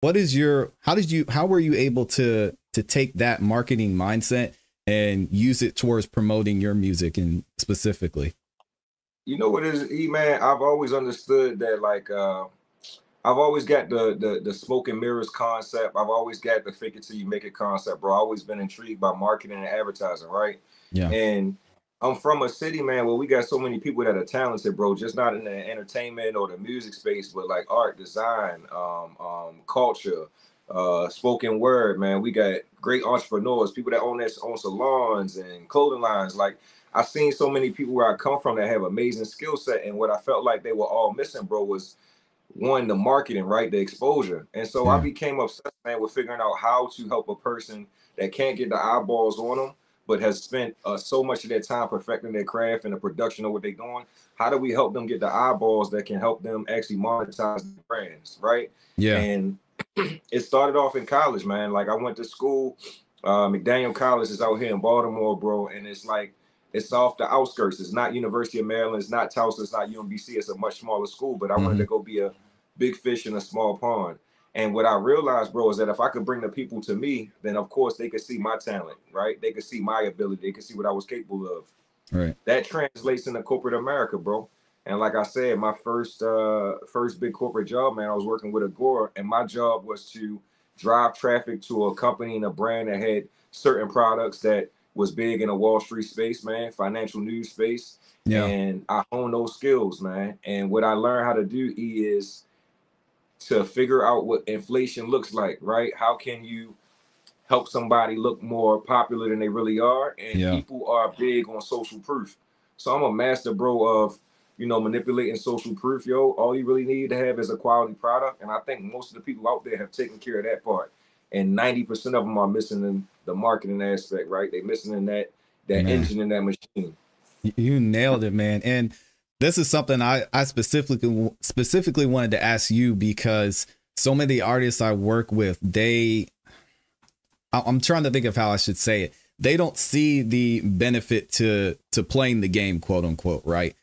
what is your how did you how were you able to to take that marketing mindset and use it towards promoting your music and specifically? You know what is E man? I've always understood that like uh I've always got the, the the smoke and mirrors concept. I've always got the fake it till you make it concept, bro. I've always been intrigued by marketing and advertising, right? Yeah. And I'm from a city, man, where we got so many people that are talented, bro. Just not in the entertainment or the music space, but like art, design, um, um, culture, uh, spoken word, man. We got great entrepreneurs, people that own this own salons and clothing lines. Like I've seen so many people where I come from that have amazing skill set, and what I felt like they were all missing, bro, was one the marketing, right, the exposure. And so I became obsessed, man, with figuring out how to help a person that can't get the eyeballs on them but has spent uh, so much of their time perfecting their craft and the production of what they're doing. How do we help them get the eyeballs that can help them actually monetize the brands, right? Yeah. And it started off in college, man. Like I went to school. Uh, McDaniel College is out here in Baltimore, bro, and it's like it's off the outskirts. It's not University of Maryland. It's not Towson. It's not UMBC. It's a much smaller school. But I mm-hmm. wanted to go be a big fish in a small pond. And what I realized, bro, is that if I could bring the people to me, then of course they could see my talent, right? They could see my ability. They could see what I was capable of. Right. That translates into corporate America, bro. And like I said, my first uh first big corporate job, man, I was working with Agora, and my job was to drive traffic to a company and a brand that had certain products that was big in a Wall Street space, man, financial news space. Yeah. And I honed those skills, man. And what I learned how to do is to figure out what inflation looks like, right? How can you help somebody look more popular than they really are? And yeah. people are big on social proof. So I'm a master, bro, of you know manipulating social proof, yo. All you really need to have is a quality product, and I think most of the people out there have taken care of that part. And 90% of them are missing in the marketing aspect, right? They're missing in that that man. engine in that machine. You nailed it, man. And this is something I, I specifically specifically wanted to ask you because so many artists I work with, they I'm trying to think of how I should say it. They don't see the benefit to to playing the game, quote unquote, right?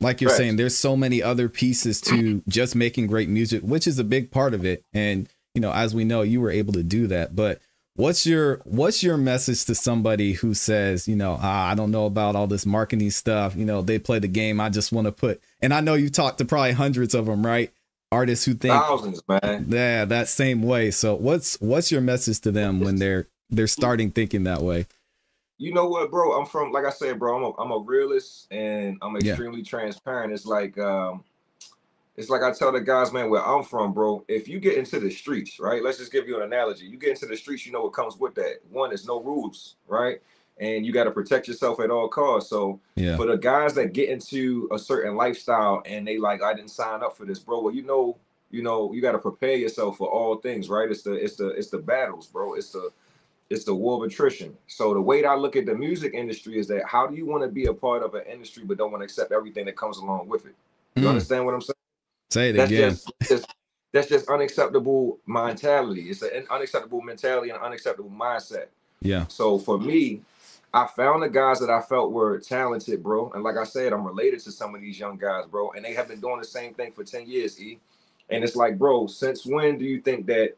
Like you're right. saying, there's so many other pieces to just making great music, which is a big part of it. And you know, as we know, you were able to do that. But what's your what's your message to somebody who says you know ah, i don't know about all this marketing stuff. You know they play the game. I just want to put and i know you talked to probably hundreds of them right? Artists who think thousands man. Yeah that same way. So what's what's your message to them when they're they're starting thinking that way? You know what bro? I'm from like i said bro i'm a, I'm a realist and i'm extremely yeah. transparent. It's like um it's like I tell the guys, man, where I'm from, bro. If you get into the streets, right? Let's just give you an analogy. You get into the streets, you know what comes with that. One is no rules, right? And you got to protect yourself at all costs. So yeah. for the guys that get into a certain lifestyle and they like, I didn't sign up for this, bro. Well, you know, you know, you got to prepare yourself for all things, right? It's the it's the it's the battles, bro. It's the it's the war of attrition. So the way that I look at the music industry is that how do you want to be a part of an industry but don't want to accept everything that comes along with it? You mm. understand what I'm saying? Say it that's again. Just, just, that's just unacceptable mentality. It's an unacceptable mentality and an unacceptable mindset. Yeah. So for me, I found the guys that I felt were talented, bro. And like I said, I'm related to some of these young guys, bro. And they have been doing the same thing for 10 years, E. And it's like, bro, since when do you think that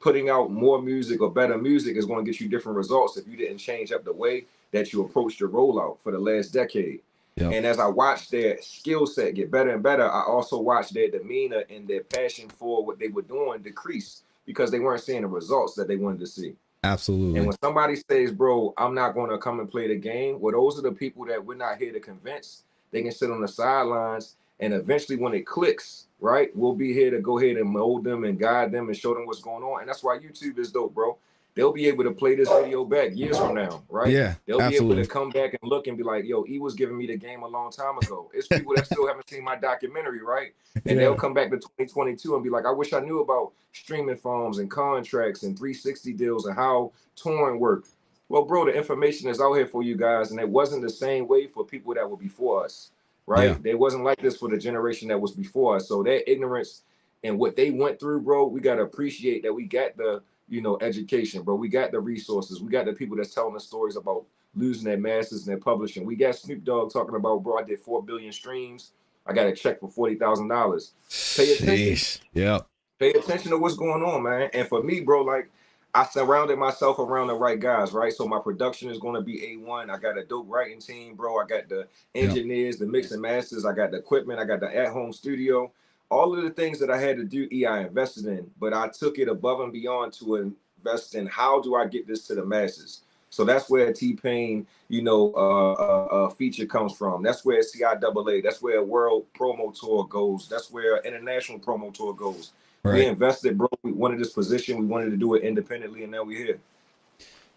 putting out more music or better music is going to get you different results if you didn't change up the way that you approached your rollout for the last decade? Yep. And as I watched their skill set get better and better, I also watched their demeanor and their passion for what they were doing decrease because they weren't seeing the results that they wanted to see. Absolutely. And when somebody says, bro, I'm not going to come and play the game, well, those are the people that we're not here to convince. They can sit on the sidelines and eventually when it clicks, right, we'll be here to go ahead and mold them and guide them and show them what's going on. And that's why YouTube is dope, bro they'll be able to play this video back years from now, right? Yeah, they'll absolutely. be able to come back and look and be like, "Yo, he was giving me the game a long time ago." It's people that still haven't seen my documentary, right? And yeah. they'll come back to 2022 and be like, "I wish I knew about streaming farms and contracts and 360 deals and how torrent worked." Well, bro, the information is out here for you guys, and it wasn't the same way for people that were before us, right? Yeah. They wasn't like this for the generation that was before us. So that ignorance and what they went through, bro, we gotta appreciate that we got the you know, education, bro. We got the resources. We got the people that's telling us stories about losing their masters and their publishing. We got Snoop Dogg talking about, bro, I did 4 billion streams. I got a check for $40,000. Pay attention. Yeah. Pay attention to what's going on, man. And for me, bro, like I surrounded myself around the right guys, right? So my production is going to be A1. I got a dope writing team, bro. I got the engineers, the mix and masters. I got the equipment. I got the at-home studio. All of the things that I had to do, E, I invested in, but I took it above and beyond to invest in how do I get this to the masses. So that's where T Pain, you know, uh, uh, uh, feature comes from. That's where CIAA, that's where World Promo Tour goes. That's where International Promo Tour goes. Right. We invested, bro. We wanted this position. We wanted to do it independently, and now we're here.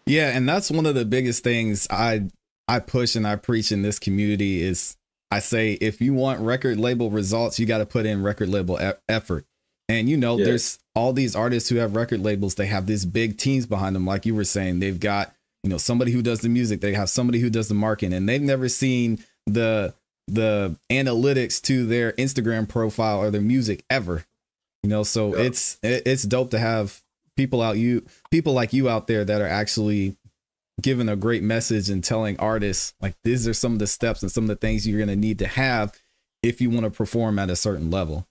Yeah, and that's one of the biggest things I I push and I preach in this community is I say if you want record label results, you got to put in record label e- effort. And you know, yeah. there's all these artists who have record labels. They have these big teams behind them, like you were saying. They've got you know somebody who does the music. They have somebody who does the marketing, and they've never seen the the analytics to their Instagram profile or their music ever. You know, so yeah. it's it's dope to have people out you people like you out there that are actually giving a great message and telling artists like these are some of the steps and some of the things you're going to need to have if you want to perform at a certain level.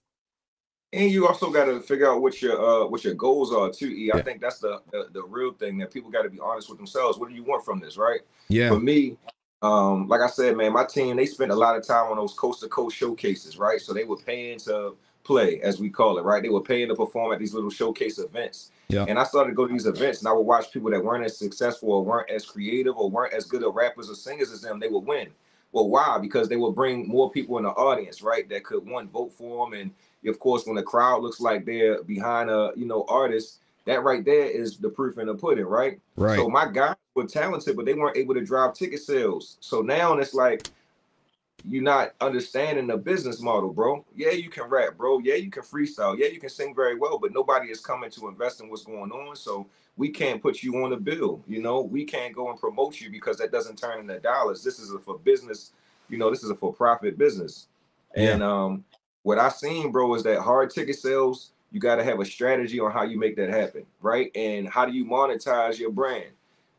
And you also got to figure out what your uh what your goals are too e. Yeah. i think that's the, the, the real thing that people got to be honest with themselves. What do you want from this right? Yeah. For me um like i said man my team they spent a lot of time on those coast to coast showcases right? So they were paying to play, as we call it, right? They were paying to perform at these little showcase events. Yeah. And I started to go to these events and I would watch people that weren't as successful or weren't as creative or weren't as good of rappers or singers as them, they would win. Well, why? Because they would bring more people in the audience, right? That could one vote for them. And of course, when the crowd looks like they're behind a you know artist, that right there is the proof in the pudding, right? Right. So my guys were talented, but they weren't able to drive ticket sales. So now it's like you're not understanding the business model, bro. Yeah, you can rap, bro. Yeah, you can freestyle. Yeah, you can sing very well, but nobody is coming to invest in what's going on. So we can't put you on a bill. You know, we can't go and promote you because that doesn't turn into dollars. This is a for business. You know, this is a for profit business. Yeah. And um, what I seen, bro, is that hard ticket sales. You got to have a strategy on how you make that happen, right? And how do you monetize your brand?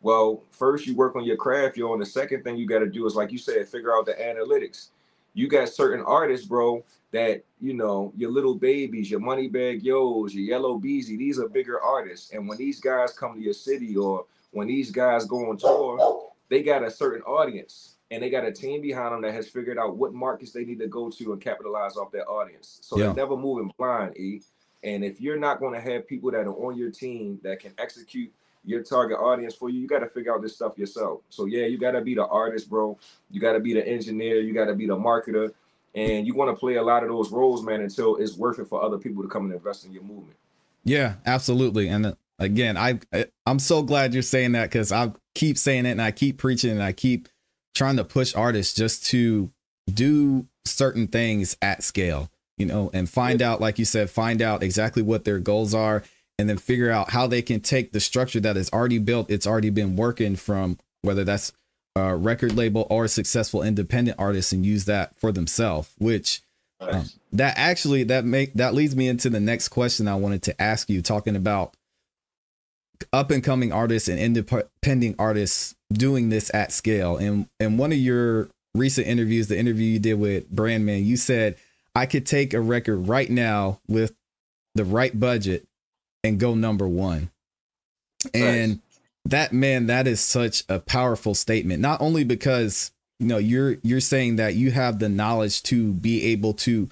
Well, first you work on your craft, yo. And the second thing you got to do is, like you said, figure out the analytics. You got certain artists, bro, that you know, your Lil Babies, your Moneybagg Yo's, your Yella Beezy, these are bigger artists. And when these guys come to your city or when these guys go on tour, they got a certain audience and they got a team behind them that has figured out what markets they need to go to and capitalize off their audience. So yeah. they're never moving blind, E. And if you're not going to have people that are on your team that can execute your target audience for you, you got to figure out this stuff yourself. So yeah, you got to be the artist, bro. You got to be the engineer. You got to be the marketer, and you want to play a lot of those roles, man, until it's worth it for other people to come and invest in your movement. Yeah, absolutely. And uh, again, I I'm so glad you're saying that because I keep saying it and I keep preaching and I keep trying to push artists just to do certain things at scale, you know, and find out, like you said, find out exactly what their goals are and then figure out how they can take the structure that is already built, it's already been working from whether that's a record label or a successful independent artists and use that for themselves, which um, that actually that make that leads me into the next question I wanted to ask you talking about up and coming artists and independent artists doing this at scale. And and one of your recent interviews, the interview you did with Brandman, you said I could take a record right now with the right budget and go number one. And that man, that is such a powerful statement. Not only because you know you're you're saying that you have the knowledge to be able to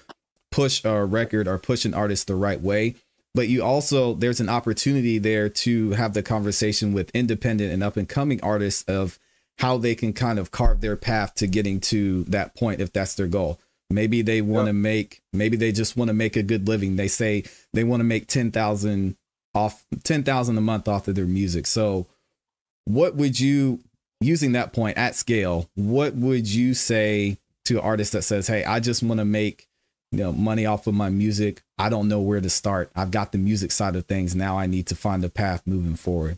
push a record or push an artist the right way, but you also there's an opportunity there to have the conversation with independent and up and coming artists of how they can kind of carve their path to getting to that point if that's their goal. Maybe they want to make maybe they just want to make a good living. They say they want to make 10,000 off 10,000 a month off of their music. So what would you using that point at scale, what would you say to an artist that says, "Hey, I just want to make you know money off of my music. I don't know where to start. I've got the music side of things. Now I need to find a path moving forward."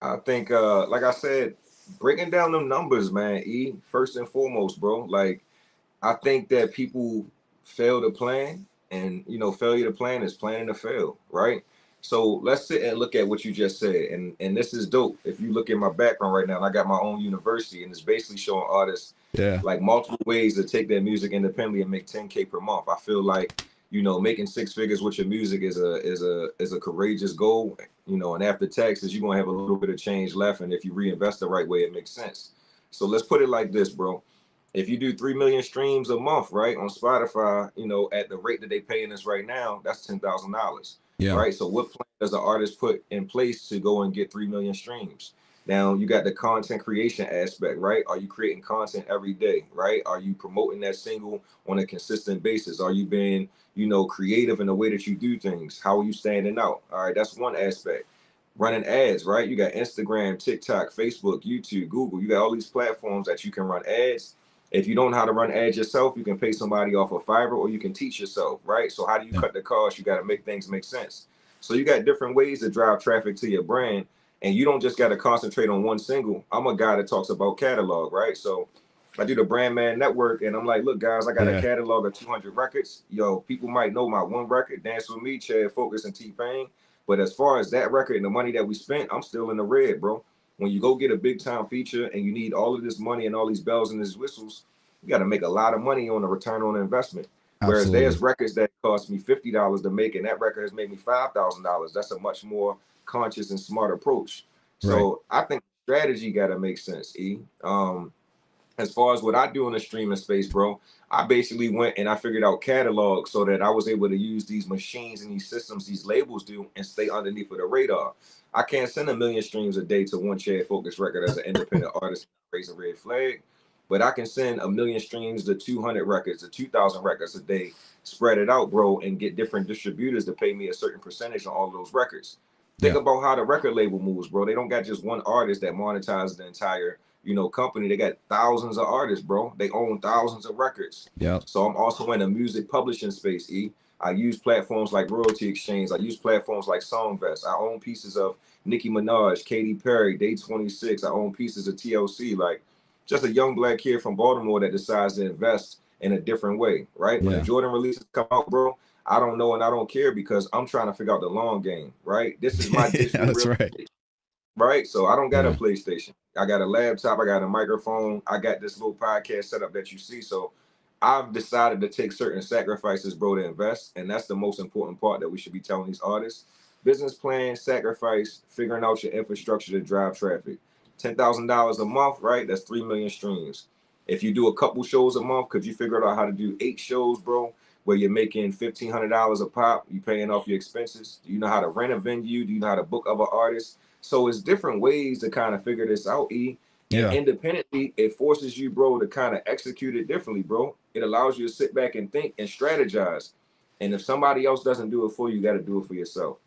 I think uh like I said, breaking down them numbers, man, E, first and foremost, bro. Like I think that people fail to plan and you know, failure to plan is planning to fail, right? So let's sit and look at what you just said. And and this is dope. If you look at my background right now, and I got my own university and it's basically showing artists yeah. like multiple ways to take their music independently and make 10K per month. I feel like you know, making six figures with your music is a is a is a courageous goal. You know, and after taxes, you're gonna have a little bit of change left. And if you reinvest the right way, it makes sense. So let's put it like this, bro. If you do three million streams a month, right, on Spotify, you know, at the rate that they paying us right now, that's ten thousand dollars. Yeah. Right. So what plan does the artist put in place to go and get three million streams? Now you got the content creation aspect, right? Are you creating content every day, right? Are you promoting that single on a consistent basis? Are you being, you know, creative in the way that you do things? How are you standing out? All right, that's one aspect. Running ads, right? You got Instagram, TikTok, Facebook, YouTube, Google. You got all these platforms that you can run ads. If you don't know how to run ads yourself, you can pay somebody off of Fiverr or you can teach yourself, right? So how do you yeah. cut the cost? You got to make things make sense. So you got different ways to drive traffic to your brand and you don't just got to concentrate on one single. I'm a guy that talks about catalog, right? So I do the Brand Man Network, and I'm like, look, guys, I got yeah. a catalog of 200 records. Yo, people might know my one record, Dance with Me, Chad Focus, and T Pain. But as far as that record and the money that we spent, I'm still in the red, bro. When you go get a big time feature and you need all of this money and all these bells and these whistles, you got to make a lot of money on the return on investment. Absolutely. Whereas there's records that cost me fifty dollars to make, and that record has made me five thousand dollars. That's a much more conscious and smart approach. So right. I think strategy got to make sense. E. Um, as far as what I do in the streaming space, bro, I basically went and I figured out catalog so that I was able to use these machines and these systems, these labels do, and stay underneath of the radar. I can't send a million streams a day to one Chad Focus record as an independent artist, raise a red flag, but I can send a million streams to 200 records, to 2,000 records a day, spread it out, bro, and get different distributors to pay me a certain percentage on all those records. Think yeah. about how the record label moves, bro. They don't got just one artist that monetizes the entire, you know, company. They got thousands of artists, bro. They own thousands of records. Yeah. So I'm also in the music publishing space. E. I use platforms like Royalty Exchange. I use platforms like Songvest. I own pieces of Nicki Minaj, Katy Perry, Day 26. I own pieces of TLC. Like just a young black kid from Baltimore that decides to invest in a different way, right? Yeah. When the Jordan releases come out, bro, I don't know and I don't care because I'm trying to figure out the long game, right? This is my yeah, that's right. Right? So I don't got a PlayStation. I got a laptop, I got a microphone, I got this little podcast setup that you see. So I've decided to take certain sacrifices, bro, to invest. And that's the most important part that we should be telling these artists. Business plan, sacrifice, figuring out your infrastructure to drive traffic. $10,000 a month, right? That's 3 million streams. If you do a couple shows a month, could you figure out how to do eight shows, bro? where you're making fifteen hundred dollars a pop, you paying off your expenses. Do you know how to rent a venue? Do you know how to book other artists? So it's different ways to kind of figure this out. E. Yeah. And independently, it forces you, bro, to kind of execute it differently, bro. It allows you to sit back and think and strategize. And if somebody else doesn't do it for you, you got to do it for yourself.